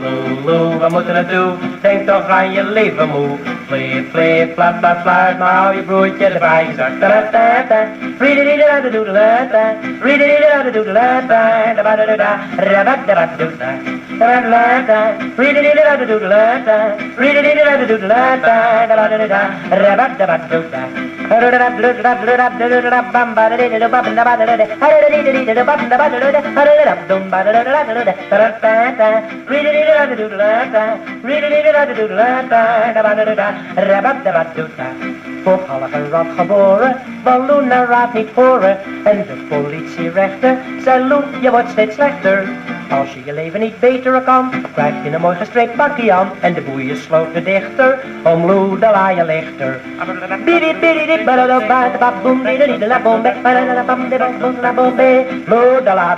la je lichter. Lulu, we moeten het doen, denk toch aan je leven moe. Flip, flip, flap, flap, maar hou je broertje erbij. Je da da da da, read it, da da da da, da da Voorvallige rat geboren, balloon naar raad niet voren. En de politierechter zei Loen, je wordt steeds slechter. Als je je leven niet beter kan, krijg je een mooi gestreept pakje aan. En de boeien sloten dichter, om loedela je lichter. De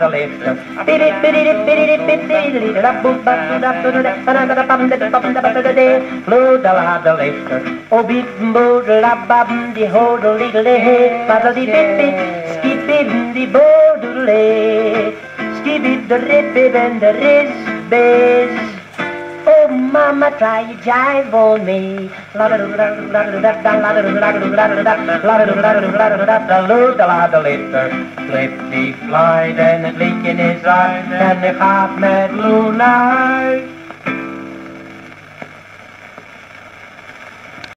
lichter. De lichter. the ribbit and the rizbiz. Oh, mama, try a jive on me. Flip the fly, then a leak in his eye, then the half mad blue night.